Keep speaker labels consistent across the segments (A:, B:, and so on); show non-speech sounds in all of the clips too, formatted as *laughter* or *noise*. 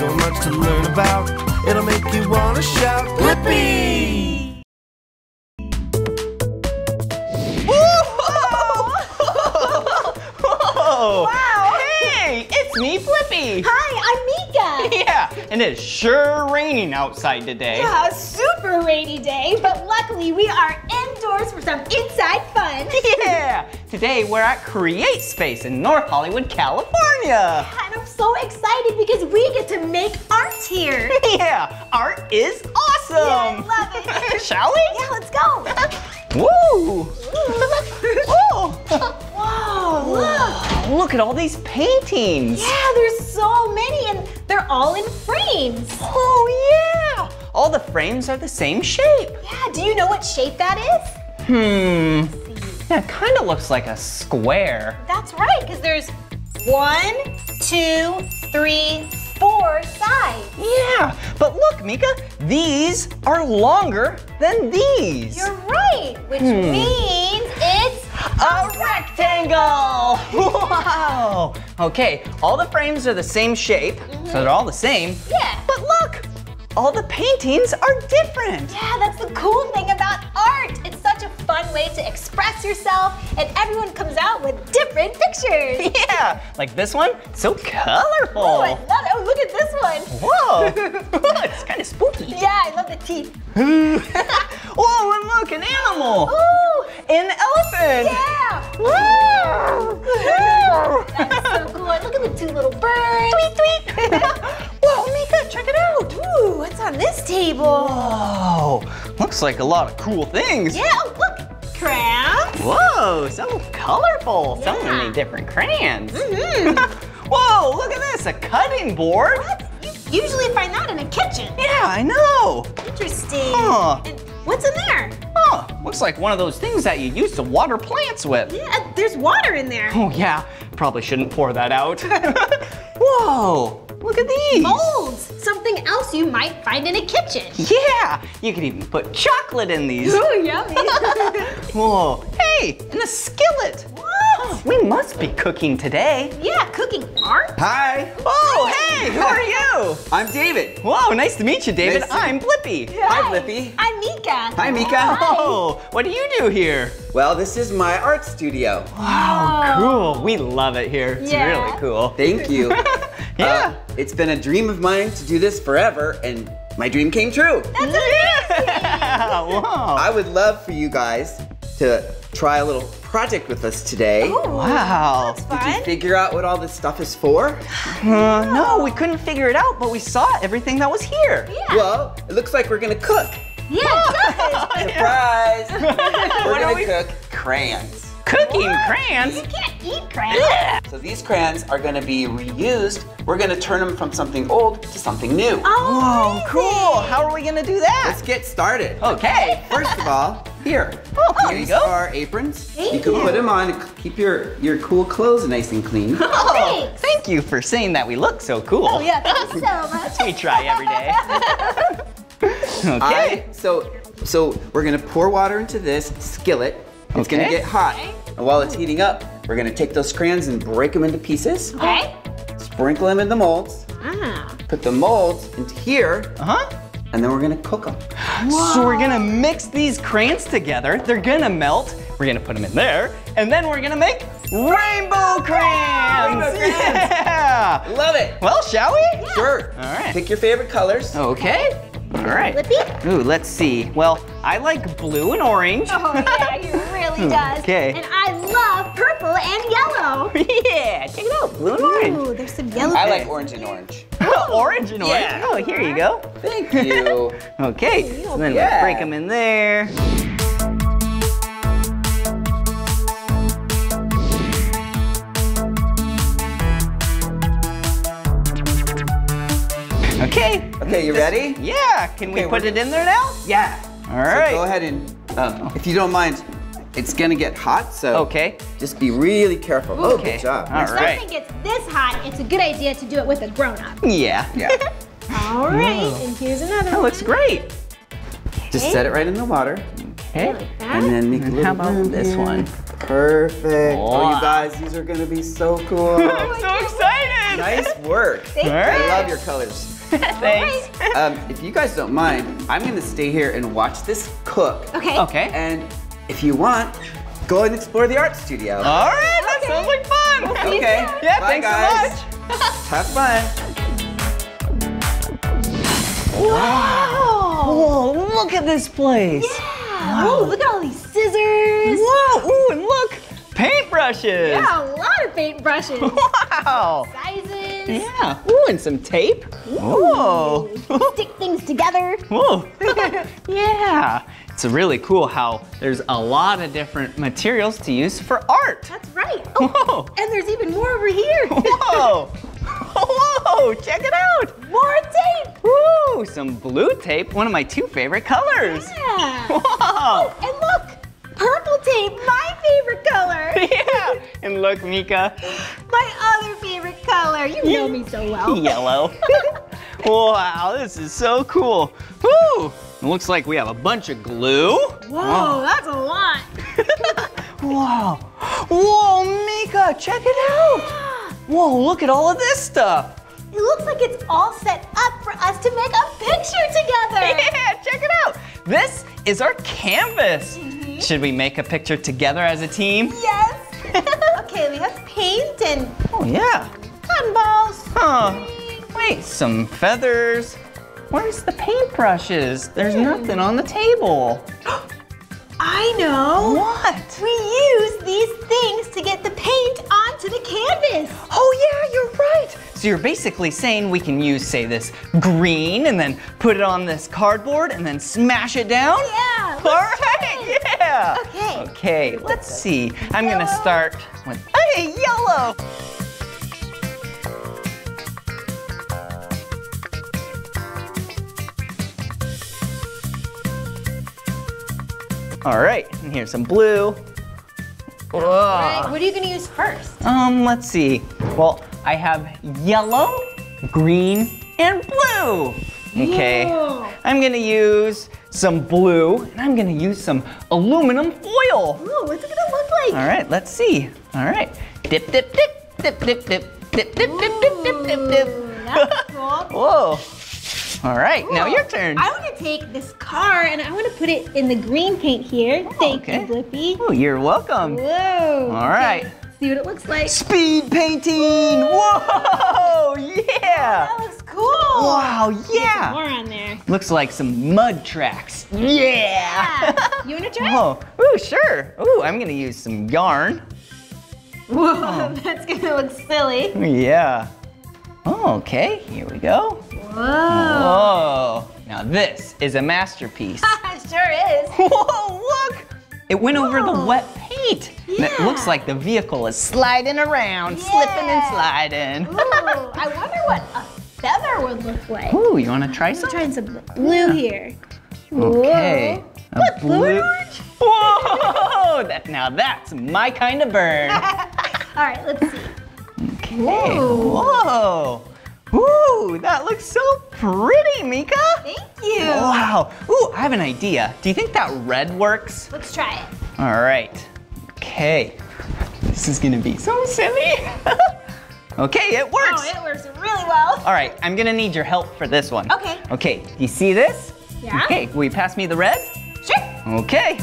A: so much to learn about. It'll make you wanna shout, Blippi! *laughs*
B: Whoa!
C: Wow.
B: Hey, it's me, Blippi.
C: Hi, I'm Meekah. *laughs*
B: Yeah, and it's sure raining outside today.
C: Yeah, a super rainy day, but luckily we are indoors for some inside fun. *laughs*
B: Yeah, today we're at Cr8Space in North Hollywood, California.
C: So excited because we get to make art here. *laughs*
B: Yeah, art is awesome.
C: Yeah, I love it. *laughs*
B: Shall we?
C: Yeah, let's go. *laughs*
B: Woo! Whoa!
C: Whoa, look.
B: Look at all these paintings.
C: Yeah, there's so many and they're all in frames.
B: Oh yeah! All the frames are the same shape.
C: Yeah, do you know what shape that is?
B: Hmm. Yeah, it kind of looks like a square.
C: That's right, because there's one, two, three, four sides.
B: Yeah, but look, Meekah, these are longer than these.
C: You're right, which hmm. means it's
B: a rectangle! Wow! Okay, all the frames are the same shape, so they're all the same.
C: Yeah.
B: But look, all the paintings are different.
C: Yeah, that's the cool thing about art. It's such a fun way to express yourself, and everyone comes out with different pictures. *laughs*
B: Yeah, like this one, so colorful.
C: Oh, I love it. Oh, look at this one.
B: Whoa, *laughs* *laughs* it's kind of spooky.
C: Yeah, I love the teeth.
B: Whoa, and look, an animal.
C: Ooh,
B: An elephant.
C: yeah. That's so cool. And look at the two little birds. Tweet, tweet.
B: Whoa, Meekah, check it out.
C: Ooh, what's on this table?
B: Whoa, looks like a lot of cool things.
C: Yeah, oh, look. Crayons.
B: Whoa, so colorful. So many different crayons.
C: Mhm. *laughs*
B: Whoa, look at this, a cutting board.
C: What? You usually find that in a kitchen.
B: Yeah, I know.
C: Interesting.
B: Huh.
C: And what's in there?
B: Huh, looks like one of those things that you use to water plants with.
C: Yeah, there's water in there.
B: Oh yeah, probably shouldn't pour that out. *laughs* Whoa, look at these.
C: Molds. Something else you might find in a kitchen.
B: Yeah, you could even put chocolate in these.
C: Ooh, yummy. *laughs*
B: Whoa, hey, and a skillet.
C: what?
B: We must be cooking today.
C: Yeah, cooking art?
D: Hi,
B: Oh, hey, who are you?
D: I'm David.
B: Whoa, nice to meet you, David.
D: Nice
B: I'm Blippi.
D: Hi, Blippi.
C: I'm Meekah.
D: Hi, Meekah.
B: Oh, what do you do here?
D: Well, this is my art studio.
B: Wow, cool. We love it here. It's
C: Yeah.
B: really cool.
D: Thank you. *laughs*
B: Yeah.
D: Uh, it's been a dream of mine to do this forever, and my dream came true.
C: That's amazing.
B: Yeah, *laughs* wow.
D: I would love for you guys to try a little project with us today.
C: Ooh,
B: Wow.
C: That's
D: Did you figure out what all this stuff is for? *sighs*
B: Uh, no, we couldn't figure it out, but we saw everything that was here.
C: Yeah.
D: Well, it looks like we're gonna cook.
C: yeah, it *laughs* does.
D: Surprise! *laughs* we're
B: What are
D: gonna
B: we-
D: cook crayons.
B: Cooking
C: You
B: crayons.
C: You can't eat crayons.
D: So these crayons are gonna be reused. We're gonna turn them from something old to something new.
B: Oh, Whoa,
C: Oh,
B: cool. How are we gonna do that?
D: Let's get started.
B: Okay. *laughs*
D: First of all, here.
B: Oh, there you
D: These
B: go.
D: are aprons.
C: Thank
D: you can
C: you.
D: put them on to keep your, your cool clothes nice and clean.
B: Oh,
C: Thanks.
B: thank you for saying that we look so cool.
C: Oh, yeah, thank you so *laughs* much.
B: We try every day. *laughs* okay.
D: I- so, so we're gonna pour water into this skillet. It's gonna get hot.
C: Okay.
D: And while it's heating up, we're gonna take those crayons and break them into pieces.
C: Okay.
D: Sprinkle them in the molds.
C: Ah.
D: Put the molds into here,
B: Uh-huh.
D: and then we're gonna cook them.
B: So we're gonna mix these crayons together. They're gonna melt. We're gonna put them in there, and then we're gonna make rainbow crayons.
D: Rainbow crayons.
B: Yeah.
D: Love it.
B: Well, shall we?
D: Sure.
B: All right.
D: Pick your favorite colors.
B: Okay. All right.
C: Lippy?
B: Ooh, let's see. Well, I like blue and orange.
C: Oh, yeah, *laughs* he really hmm, does.
B: Okay.
C: And I love purple and yellow. *laughs*
B: yeah, check it out. Blue and orange.
C: Ooh, there's some yellow.
D: I like orange and orange.
B: Oh, orange and orange.
D: Yeah.
B: Oh, here you go.
D: Thank you. *laughs*
B: Okay. So then
D: Yeah.
B: we break them in there. Okay.
D: Okay, you ready?
B: Yeah. Can we
D: Okay,
B: put
D: we're-
B: it in there now?
D: Yeah.
B: All right.
D: So go ahead and, um, if you don't mind, it's gonna get hot, so
B: Okay.
D: just be really careful. Oh,
B: Okay.
D: good job.
B: All
C: If
B: right.
C: something gets this hot, it's a good idea to do it with a grown-up.
B: Yeah.
D: Yeah. *laughs*
C: All right, and here's another
B: That
C: one.
B: looks great.
D: Just set it right in the water,
B: Okay.
C: Like that.
D: and then make a little
B: how about
D: room
B: this
D: here.
B: one?
D: Perfect. Oh, you guys, these are gonna be so cool. *laughs*
B: I'm so excited.
D: Nice work.
C: Thank
B: All right.
D: I love your colors. *laughs*
B: Thanks.
D: Um, if you guys don't mind, I'm gonna stay here and watch this cook.
C: Okay.
B: Okay.
D: And if you want, go and explore the art studio.
B: All right, that sounds like fun.
C: see you
D: okay.
B: Yeah,
D: Bye,
B: thanks
D: guys.
B: so much. *laughs*
D: Have fun.
C: Wow.
B: Whoa, look at this place.
C: Yeah. Ooh, look at all these scissors.
B: Whoa, ooh, and look, paintbrushes.
C: Yeah, a lot of paintbrushes. *laughs*
B: Wow.
C: Sizes.
B: Yeah. Ooh, and some tape. Whoa.
C: Stick things together.
B: Whoa. *laughs* yeah. It's really cool how there's a lot of different materials to use for art.
C: That's right. Oh,
B: Whoa.
C: and there's even more over here.
B: Whoa. Whoa, check it out.
C: more tape.
B: Woo, some blue tape, one of my two favorite colors.
C: Yeah.
B: Wow.
C: Oh, and look, purple tape, my favorite color. *laughs*
B: Yeah. And look, Meekah,
C: My other favorite color. You know me so well. *laughs*
B: yellow. *laughs* wow, this is so cool. Woo. It looks like we have a bunch of glue.
C: Whoa, that's a lot. *laughs*
B: Wow. Whoa, Meekah, check it out. Whoa, look at all of this stuff.
C: It looks like it's all set up for us to make a picture together.
B: Yeah, check it out. This is our canvas.
C: Mm-hmm.
B: Should we make a picture together as a team?
C: Yes. okay, we have paint and
B: Oh, yeah. Huh. Wait, some feathers. Where's the paintbrushes? There's hmm. nothing on the table. *gasps*
C: I know.
B: What?
C: We use these things to get the paint onto the canvas.
B: Oh, yeah, you're right. So you're basically saying we can use, say, this green and then put it on this cardboard and then smash it down?
C: Yeah.
B: All right, yeah.
C: Okay.
B: Okay, let's see. I'm gonna start with, hey, yellow. All right, and here's some blue.
C: All
B: Whoa.
C: right, what are you gonna use first?
B: Um, let's see. Well, I have yellow, green, and blue. Okay.
C: Whoa.
B: I'm gonna use some blue, and I'm gonna use some aluminum foil.
C: Ooh, what's it gonna look like?
B: All right, let's see. All right. Dip, dip, dip, dip, dip, dip, dip, dip, dip, dip, dip, dip, dip.
C: Ooh, that's cool.
B: Whoa. All right, now your turn.
C: I want to take this car and I want to put it in the green paint here. Oh, Thank
B: okay.
C: you, Blippi.
B: Oh, you're welcome.
C: Whoa.
B: All right.
C: Okay, see what it looks like.
B: Speed painting. Whoa, yeah.
C: That looks cool.
B: Wow, yeah.
C: more on there.
B: Looks like some mud tracks. Yeah.
C: Yeah. You want to try?
B: Whoa. *laughs* Oh, ooh, sure. Ooh, I'm gonna use some yarn.
C: Whoa, oh. *laughs* that's gonna look silly.
B: Yeah. Oh, okay. Here we go.
C: Whoa.
B: Whoa. Now this is a masterpiece. *laughs*
C: it sure is.
B: Whoa, look! It went over the wet paint. And It
C: Yeah.
B: looks like the vehicle is sliding around, slipping and sliding.
C: Ooh, I wonder what a feather would look like.
B: Ooh, you wanna try
C: I'm
B: some?
C: trying some blue here.
B: Okay.
C: Whoa. What, blue and orange?
B: Whoa! That, now that's my kind of bird. *laughs*
C: All right, let's see.
B: Okay.
C: Whoa.
B: Whoa. Ooh, that looks so pretty, Meekah.
C: Thank you.
B: Wow. Ooh, I have an idea. Do you think that red works?
C: Let's try it.
B: All right. Okay. This is gonna be so silly. *laughs* okay, it oh, works.
C: Oh, it works really well.
B: All right, I'm gonna need your help for this one.
C: Okay.
B: Okay, you see this?
C: Yeah.
B: Okay, will you pass me the red?
C: Sure.
B: Okay.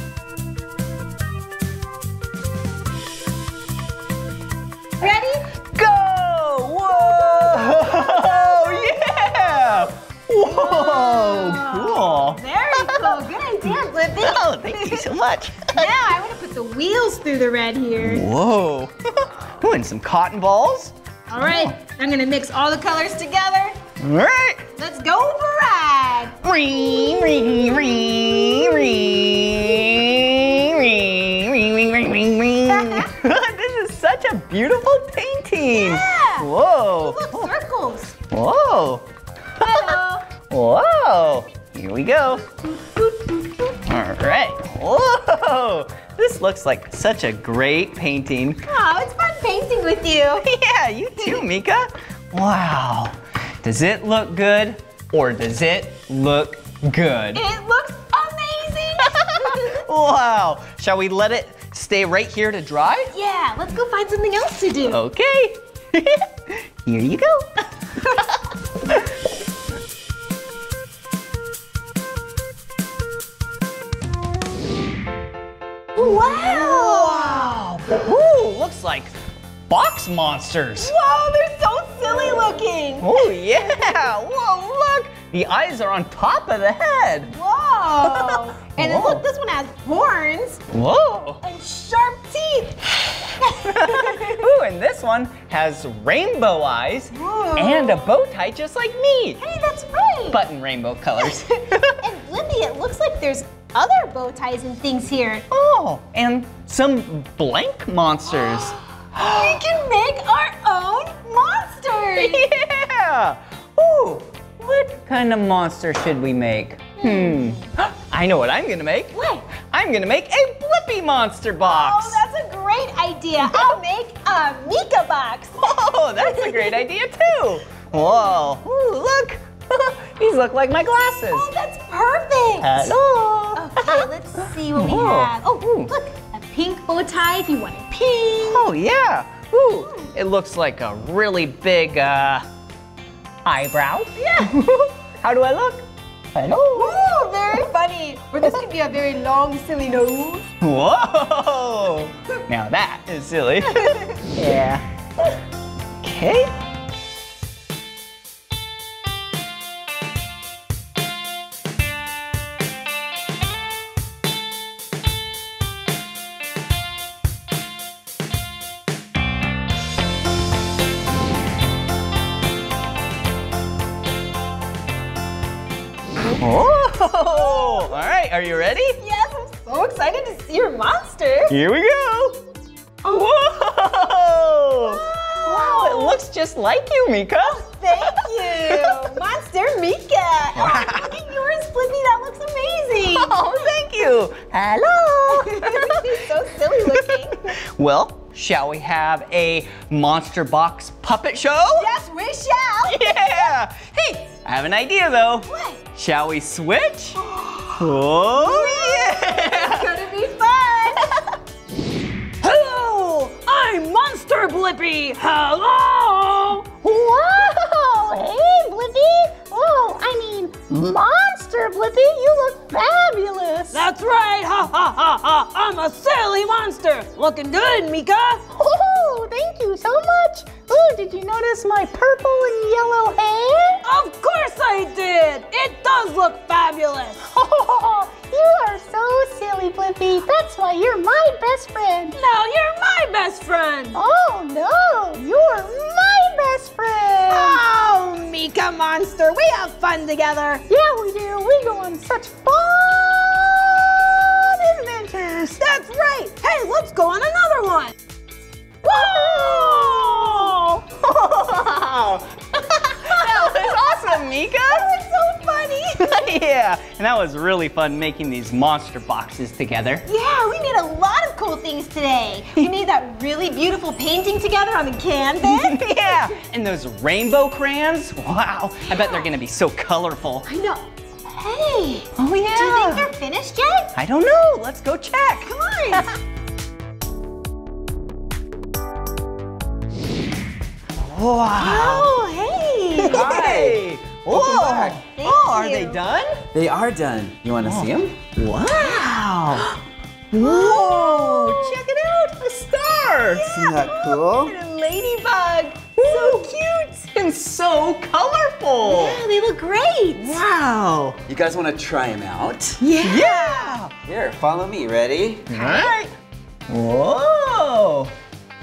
B: Thank you so much. *laughs*
C: now I want to put the wheels through the red here.
B: Whoa! *laughs* Ooh, and some cotton balls.
C: All right, I'm gonna mix all the colors together.
B: All right.
C: Let's go for a ride.
B: Ring, ring, ring, ring, ring, ring, ring, ring, ring, ring. *laughs* this is such a beautiful painting.
C: Yeah.
B: Whoa.
C: Look, circles.
B: Whoa.
C: Hello.
B: Whoa. Here we go. All right. Whoa. This looks like such a great painting.
C: Oh, it's fun painting with you. *laughs*
B: Yeah, you too, Meekah. Wow. Does it look good or does it look good?
C: It looks amazing. *laughs* *laughs*
B: Wow. Shall we let it stay right here to dry?
C: yeah, let's go find something else to do.
B: Okay. Here you go. Monsters.
C: Whoa, they're so silly looking!
B: Oh *laughs* yeah. Whoa, look. The eyes are on top of the head.
C: Whoa! and then look, this one has horns
B: Whoa.
C: and sharp teeth. *laughs*
B: Ooh, and this one has rainbow eyes
C: Whoa.
B: and a bow tie just like me.
C: Hey, that's right.
B: But in rainbow colors. *laughs*
C: and Blippi, it looks like there's other bow ties and things here.
B: oh, and some blank monsters. *gasps*
C: we *gasps* can make our own monsters.
B: yeah! Ooh, what kind of monster should we make? Hmm. *gasps* I know what I'm gonna make.
C: What?
B: I'm gonna make a Blippi monster box.
C: Oh, that's a great idea. I'll *laughs* make a Meekah box.
B: Oh, that's a great idea too. Whoa! Ooh, look! *laughs* These look like my glasses.
C: Oh, that's perfect.
B: Hello.
C: Okay, let's see what we
B: Whoa.
C: have. Oh,
B: Ooh.
C: look, a pink bow tie if you want it pink.
B: Oh yeah. Ooh, it looks like a really big uh, eyebrow.
C: Yeah. *laughs*
B: How do I look? Hello.
C: Ooh, very funny. Or this could be a very long, silly nose.
B: Whoa! Now that is silly. *laughs* yeah. Okay. Are you ready?
C: Yes, I'm so excited to see your monster.
B: Here we go. Oh. Whoa! Wow, it looks just like you, Meekah.
C: Oh, thank you, *laughs* Monster Meekah. Oh, look at yours, Blippi. That looks amazing. *laughs*
B: Oh, thank you. Hello.
C: He's *laughs* so silly looking.
B: well, shall we have a Monster Box puppet show?
C: Yes, we shall.
B: Yeah. Hey, I have an idea though.
C: What?
B: Shall we switch? *gasps* Oh, yeah. *laughs*
C: Gonna be fun. *laughs*
E: Hello, I'm Monster Blippi. Hello.
C: Whoa! Hey, Blippi. Whoa, I mean, Monster Blippi, you look fabulous.
E: That's right. Ha ha ha ha. I'm a silly monster. Looking good, Meekah.
C: Oh, thank you so much. Oh, did you notice my purple and yellow hair?
E: Of course I did. It does look fabulous.
C: Oh, *laughs* you are so silly, Blippi. That's why you're my best friend.
E: Now you're my best friend.
C: Oh no, you're my best friend.
E: Oh, Meekah monster, we have fun together.
C: Yeah, we do. We go on such fun adventures.
E: That's right. Hey, let's go on another one.
B: Whoa! *laughs* *laughs* *laughs* yeah, and that was really fun making these monster boxes together.
C: Yeah, we made a lot of cool things today. We *laughs* made that really beautiful painting together on the canvas. *laughs*
B: yeah, and those rainbow crayons. Wow, I bet they're gonna be so colorful.
C: I know. Hey,
B: Oh yeah.
C: do you think they're finished yet?
B: I don't know. Let's go check.
C: Come on.
B: Wow.
C: oh, hey.
D: Hi. Welcome
B: Whoa.
D: back.
C: Thank
B: oh, are
C: you.
B: they done?
D: They are done. You want to see them?
B: Wow. *gasps* Whoa, check it out, a star.
D: Isn't that cool?
C: And a ladybug.
B: So cute and so colorful.
C: Yeah, they look great.
B: Wow.
D: You guys want to try them out?
B: Yeah. Yeah.
D: Here, follow me. Ready?
B: All right. Whoa.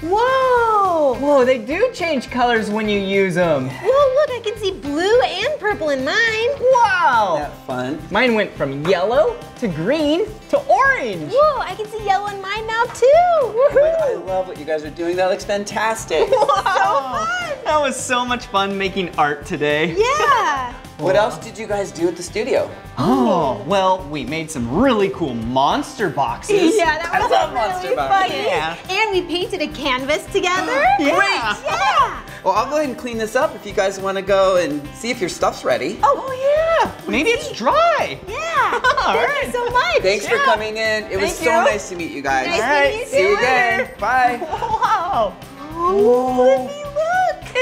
B: Whoa. Whoa, they do change colors when you use them.
C: Whoa, look, I can see blue and purple in mine.
B: Wow.
D: Isn't that fun?
B: Mine went from yellow to green to orange.
C: Whoa, I can see yellow in mine now too.
D: Oh I love what you guys are doing. That looks fantastic.
B: Wow. *laughs* So fun. That was so much fun making art today.
C: Yeah. *laughs*
D: What else did you guys do at the studio?
B: Oh, well, we made some really cool monster boxes.
C: Yeah, that
D: I
C: was
D: love
C: really
D: Monster Box.
C: funny.
B: Yeah.
C: And we painted a canvas together. *gasps*
B: Yeah.
C: Yeah. *laughs*
D: Well, I'll go ahead and clean this up if you guys want to go and see if your stuff's ready.
B: Oh, oh yeah. Maybe it's dry.
C: Yeah. *laughs*
B: All
C: Thank
B: right.
C: you so much.
D: Thanks for coming in. It was
B: Thank
D: so
B: you.
D: nice to meet you guys.
C: Nice
B: All right.
C: meeting you
D: See you
C: too.
D: again. Bye. *laughs*
B: Wow.
C: Oh, Blippi, look.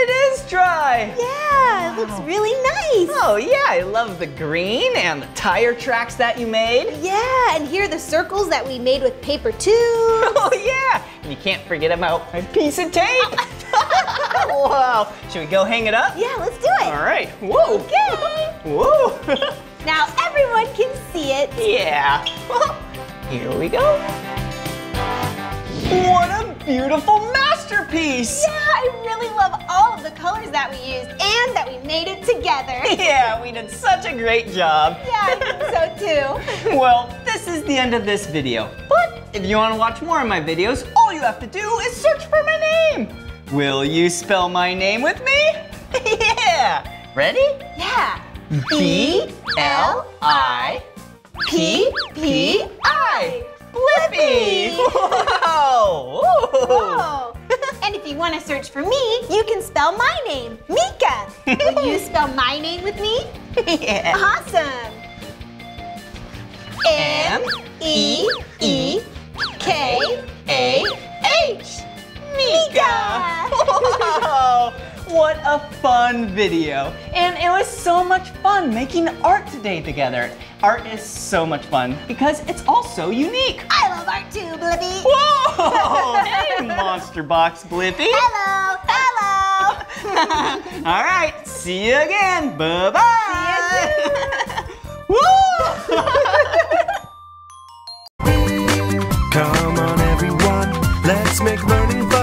B: It is dry.
C: Yeah, it looks really nice.
B: Oh yeah, I love the green and the tire tracks that you made.
C: Yeah, and here are the circles that we made with paper too. *laughs*
B: Oh yeah, and you can't forget about my piece of tape. Oh. *laughs* *laughs* wow, should we go hang it up?
C: Yeah, let's do it.
B: All right. Whoa.
C: Okay.
B: Whoa.
C: Now everyone can see it.
B: yeah. Well, here we go. What a beautiful masterpiece.
C: Yeah, I really love all of the colors that we used and that we made it together. *laughs*
B: Yeah, we did such a great job.
C: Yeah, I think so too. *laughs*
B: Well, this is the end of this video. But if you want to watch more of my videos, all you have to do is search for my name. Will you spell my name with me? *laughs* yeah. Ready?
C: Yeah.
B: B L I P P I. Blippi. Whoa. Whoa.
C: If you want to search for me, you can spell my name, Meekah. Will you *laughs* spell my name with me?
B: Yeah.
C: Awesome. M E E K A H. Meekah.
B: Wow! What a fun video. And it was so much fun making art today together. Art is so much fun because it's all so unique.
C: I love art too, Blippi.
B: Whoa! *laughs* hey, Monster Box Blippi.
C: Hello. Hello. *laughs*
B: all right, see you again. Bye-bye. *laughs* Woo!
A: Come on, everyone, let's make learning fun.